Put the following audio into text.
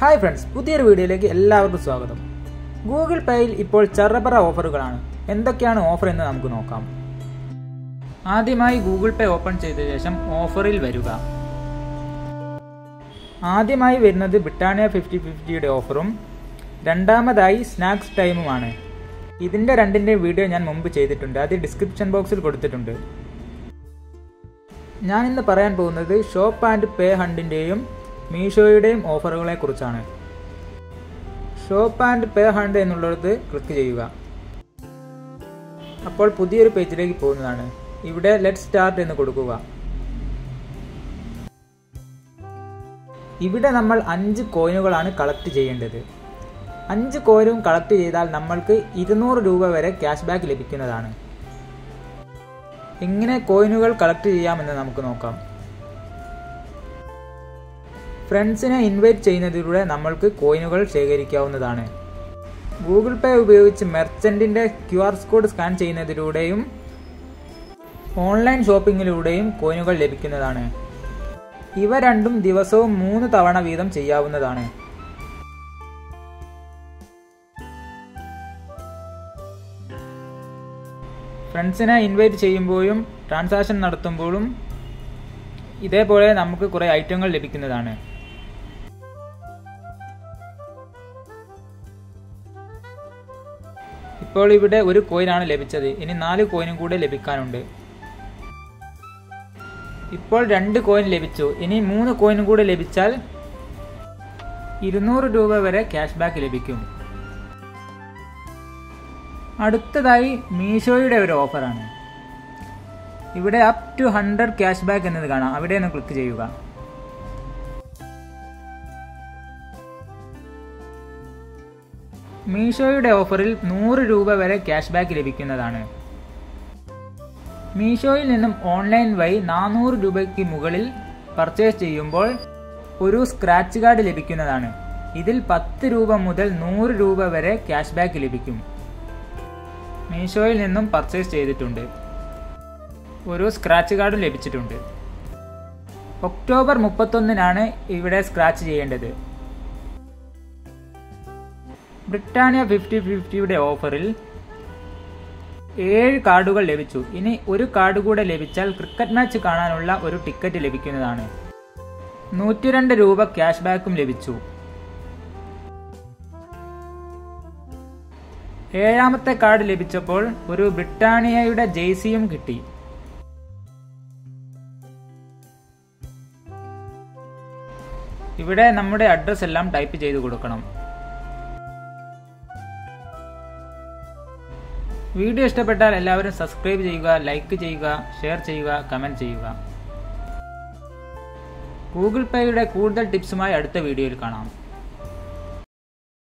Hi friends പുതിയൊരു വീഡിയോയിലേക്ക് എല്ലാവർക്കും സ്വാഗതം. ഗൂഗിൾ പേയിൽ ഇപ്പോൾ ചെറുപറ ഓഫറുകളാണ്. എന്തൊക്കെയാണ് ഓഫർ എന്ന് നമുക്ക് നോക്കാം. ആദ്യമായി ഗൂഗിൾ പേ ഓപ്പൺ ചെയ്ത ശേഷം ഓഫറിൽ വരിക. ആദ്യമായി വരുന്നത് ബ്രിട്ടാനിയ ഫിഫ്റ്റി ഫിഫ്റ്റിയുടെ ഓഫറും രണ്ടാമതായി സ്നാക്സ് ടൈമുമാണ്. ഇതിന്റെ രണ്ടിന്റെ വീഡിയോ ഞാൻ മുമ്പ് ചെയ്തിട്ടുണ്ട് അത് ഡിസ്ക്രിപ്ഷൻ ബോക്സിൽ കൊടുത്തിട്ടുണ്ട്. ഞാൻ ഇന്ന് പറയാൻ പോകുന്നത് ഷോപ്പ് ആൻഡ് പേ ഹണ്ടിന്റെയും മീഷോയുടെയും ഓഫറുകളെ കുറിച്ചാണ് ഷോപ്പ് ആൻഡ് പേ ഹണ്ട് എന്നുള്ളത് ക്ലിക്ക് ചെയ്യുക. അപ്പോൾ പുതിയൊരു പേജിലേക്ക് പോകുന്നതാണ്. ഇവിടെ ലെറ്റ് സ്റ്റാർട്ട് എന്ന് കൊടുക്കുക. ഇവിടെ നമ്മൾ അഞ്ച് കോയിനുകളാണ് കളക്ട് ചെയ്യേണ്ടത്. അഞ്ച് കോയിനും കളക്ട് ചെയ്താൽ നമ്മൾക്ക് ഇരുന്നൂറ് രൂപ വരെ ക്യാഷ് ബാക്ക് ലഭിക്കുന്നതാണ്. എങ്ങനെ കോയിനുകൾ കളക്ട് ചെയ്യാമെന്ന് നമുക്ക് നോക്കാം. ഫ്രണ്ട്സിനെ ഇൻവൈറ്റ് ചെയ്യുന്നതിലൂടെ നമ്മൾക്ക് കോയിനുകൾ ശേഖരിക്കാവുന്നതാണ്. ഗൂഗിൾ പേ ഉപയോഗിച്ച് മെർച്ചന്റിന്റെ ക്യു ആർ കോഡ് സ്കാൻ ചെയ്യുന്നതിലൂടെയും ഓൺലൈൻ ഷോപ്പിങ്ങിലൂടെയും കോയിനുകൾ ലഭിക്കുന്നതാണ്. ഇവ രണ്ടും ദിവസവും മൂന്ന് തവണ വീതം ചെയ്യാവുന്നതാണ്. ഫ്രണ്ട്സിനെ ഇൻവൈറ്റ് ചെയ്യുമ്പോഴും ട്രാൻസാക്ഷൻ നടത്തുമ്പോഴും ഇതേപോലെ നമുക്ക് കുറേ ഐറ്റങ്ങൾ ലഭിക്കുന്നതാണ്. ഇപ്പോൾ ഇവിടെ ഒരു കോയിനാണ് ലഭിച്ചത്. ഇനി നാല് കോയിനും കൂടെ ലഭിക്കാനുണ്ട്. ഇപ്പോൾ രണ്ട് കോയിൻ ലഭിച്ചു. ഇനി മൂന്ന് കോയിനും കൂടെ ലഭിച്ചാൽ ഇരുന്നൂറ് രൂപ വരെ ക്യാഷ് ബാക്ക് ലഭിക്കും. അടുത്തതായി മീഷോയുടെ ഒരു ഓഫറാണ്. ഇവിടെ up to hundred cash back എന്നത് കാണാം. അവിടെ ഒന്ന് ക്ലിക്ക് ചെയ്യുക. മീഷോയുടെ ഓഫറിൽ നൂറ് രൂപ വരെ ക്യാഷ് ബാക്ക് ലഭിക്കുന്നതാണ്. മീഷോയിൽ നിന്നും ഓൺലൈൻ വഴി നാനൂറ് രൂപയ്ക്ക് മുകളിൽ പർച്ചേസ് ചെയ്യുമ്പോൾ ഒരു സ്ക്രാച്ച് കാർഡ് ലഭിക്കുന്നതാണ്. ഇതിൽ പത്ത് രൂപ മുതൽ നൂറ് രൂപ വരെ ക്യാഷ് ബാക്ക് ലഭിക്കും. മീഷോയിൽ നിന്നും പർച്ചേസ് ചെയ്തിട്ടുണ്ട്. ഒരു സ്ക്രാച്ച് കാർഡും ലഭിച്ചിട്ടുണ്ട്. ഒക്ടോബർ മുപ്പത്തൊന്നിനാണ് ഇവിടെ സ്ക്രാച്ച് ചെയ്യേണ്ടത്. ബ്രിട്ടാനിയ ഫിഫ്റ്റി ഫിഫ്റ്റിയുടെ ഓഫറിൽ ഏഴ് കാർഡുകൾ ലഭിച്ചു. ഇനി ഒരു കാർഡ് കൂടെ ലഭിച്ചാൽ ക്രിക്കറ്റ് മാച്ച് കാണാനുള്ള ഒരു ടിക്കറ്റ് ലഭിക്കുന്നതാണ്. നൂറ്റിരണ്ട് രൂപ ക്യാഷ് ബാക്കും ലഭിച്ചു. ഏഴാമത്തെ കാർഡ് ലഭിച്ചപ്പോൾ ഒരു ബ്രിട്ടാനിയയുടെ ജെയ്സിയും കിട്ടി. ഇവിടെ നമ്മുടെ അഡ്രസ് എല്ലാം ടൈപ്പ് ചെയ്ത് കൊടുക്കണം. വീഡിയോ ഇഷ്ടപ്പെട്ടാൽ എല്ലാവരും സബ്സ്ക്രൈബ് ചെയ്യുക ലൈക്ക് ചെയ്യുക ഷെയർ ചെയ്യുക കമന്റ് ചെയ്യുക. ഗൂഗിൾ പേയുടെ കൂടുതൽ ടിപ്സുമായി അടുത്ത വീഡിയോയിൽ കാണാം.